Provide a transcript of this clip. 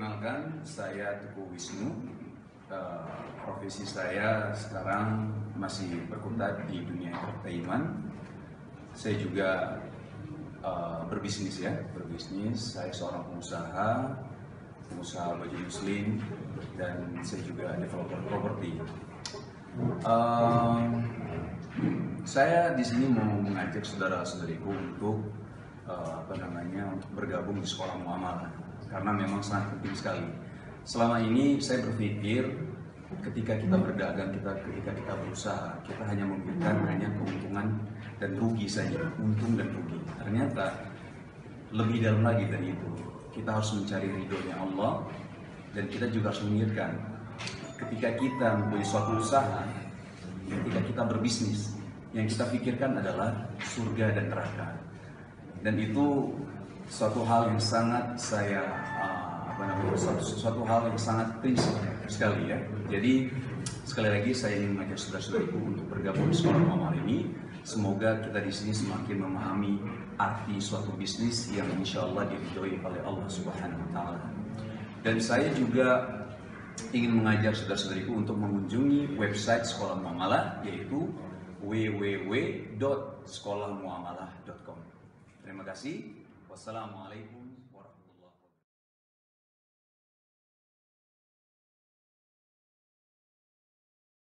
Perkenalkan, saya Teguh Wisnu. Uh, profesi saya sekarang masih berkutat di dunia entertainment. Saya juga uh, berbisnis ya, berbisnis. Saya seorang pengusaha, pengusaha baju muslim, dan saya juga developer properti. Uh, saya di sini mau mengajak saudara-saudariku untuk uh, apa namanya untuk bergabung di sekolah muamalah karena memang sangat penting sekali. Selama ini saya berpikir ketika kita berdagang, kita ketika kita berusaha, kita hanya memikirkan hanya keuntungan dan rugi saja, untung dan rugi. Ternyata lebih dalam lagi dari itu. Kita harus mencari ridhonya Allah dan kita juga harus memikirkan ketika kita mempunyai suatu usaha, ketika kita berbisnis, yang kita pikirkan adalah surga dan neraka. Dan itu suatu hal yang sangat saya uh, apa namanya suatu, suatu hal yang sangat prinsip sekali ya. Jadi sekali lagi saya ingin mengajak saudara-saudariku untuk bergabung di sekolah amal ini. Semoga kita di sini semakin memahami arti suatu bisnis yang insya Allah diridhoi oleh Allah Subhanahu Wa Taala. Dan saya juga ingin mengajak saudara-saudariku untuk mengunjungi website sekolah muamalah yaitu www.sekolahmuamalah.com. Terima kasih. والسلام عليكم